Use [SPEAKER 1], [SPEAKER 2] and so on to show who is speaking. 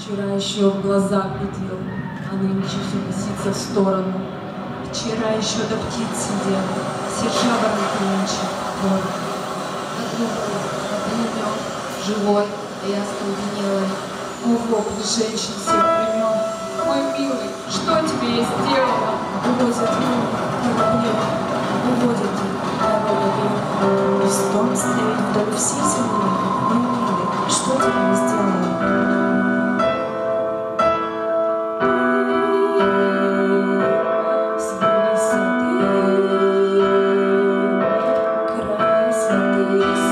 [SPEAKER 1] Вчера еще в глаза глядел, а нынче все носится в сторону. Вчера еще до птиц сидел, все жаворонки нынче вон. Мед, живой, а я остолбенелая. О, вопли женщин всех времен. Мой милый, что тебе я сделала? Увозят ну, кораблем, уводят дорога И стон стоит вдоль всей земли. place.